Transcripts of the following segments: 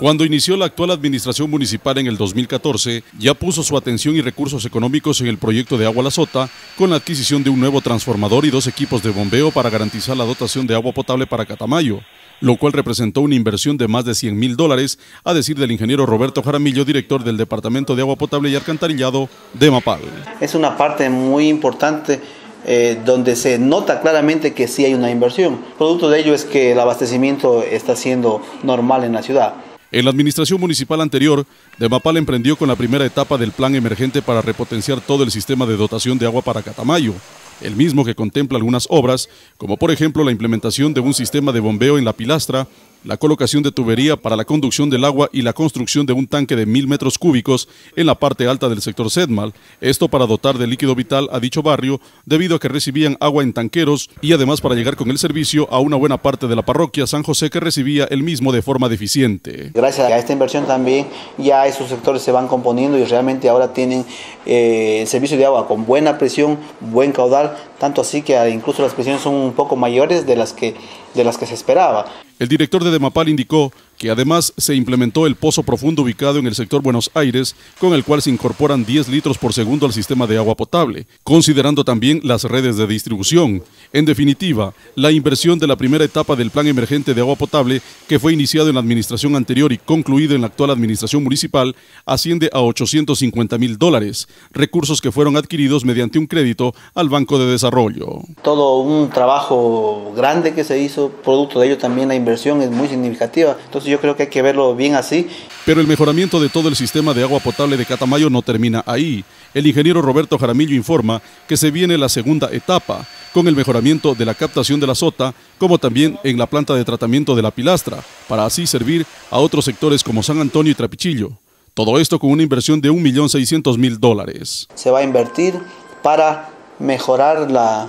Cuando inició la actual administración municipal en el 2014, ya puso su atención y recursos económicos en el proyecto de Agua La Sota, con la adquisición de un nuevo transformador y dos equipos de bombeo para garantizar la dotación de agua potable para Catamayo, lo cual representó una inversión de más de 100 mil dólares, a decir del ingeniero Roberto Jaramillo, director del Departamento de Agua Potable y Alcantarillado de Mapal. Es una parte muy importante eh, donde se nota claramente que sí hay una inversión. Producto de ello es que el abastecimiento está siendo normal en la ciudad. En la administración municipal anterior, Demapal emprendió con la primera etapa del plan emergente para repotenciar todo el sistema de dotación de agua para Catamayo, el mismo que contempla algunas obras, como por ejemplo la implementación de un sistema de bombeo en la pilastra la colocación de tubería para la conducción del agua y la construcción de un tanque de mil metros cúbicos en la parte alta del sector Sedmal, esto para dotar de líquido vital a dicho barrio debido a que recibían agua en tanqueros y además para llegar con el servicio a una buena parte de la parroquia San José que recibía el mismo de forma deficiente. Gracias a esta inversión también ya esos sectores se van componiendo y realmente ahora tienen eh, servicio de agua con buena presión, buen caudal, tanto así que incluso las presiones son un poco mayores de las que, de las que se esperaba. El director de Demapal indicó que además se implementó el pozo profundo ubicado en el sector Buenos Aires, con el cual se incorporan 10 litros por segundo al sistema de agua potable, considerando también las redes de distribución. En definitiva, la inversión de la primera etapa del plan emergente de agua potable, que fue iniciado en la administración anterior y concluido en la actual administración municipal, asciende a 850 mil dólares, recursos que fueron adquiridos mediante un crédito al Banco de Desarrollo. Todo un trabajo grande que se hizo, producto de ello también la inversión es muy significativa. Entonces yo creo que hay que verlo bien así. Pero el mejoramiento de todo el sistema de agua potable de Catamayo no termina ahí. El ingeniero Roberto Jaramillo informa que se viene la segunda etapa, con el mejoramiento de la captación de la sota, como también en la planta de tratamiento de la pilastra, para así servir a otros sectores como San Antonio y Trapichillo. Todo esto con una inversión de 1.600.000 dólares. Se va a invertir para mejorar la,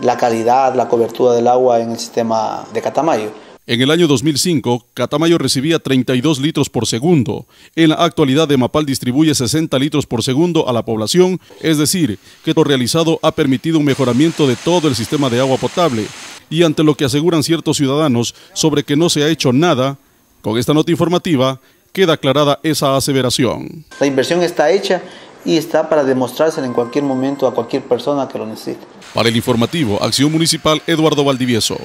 la calidad, la cobertura del agua en el sistema de Catamayo. En el año 2005, Catamayo recibía 32 litros por segundo. En la actualidad, Demapal distribuye 60 litros por segundo a la población, es decir, que lo realizado ha permitido un mejoramiento de todo el sistema de agua potable. Y ante lo que aseguran ciertos ciudadanos sobre que no se ha hecho nada, con esta nota informativa queda aclarada esa aseveración. La inversión está hecha y está para demostrársela en cualquier momento a cualquier persona que lo necesite. Para el informativo, Acción Municipal Eduardo Valdivieso.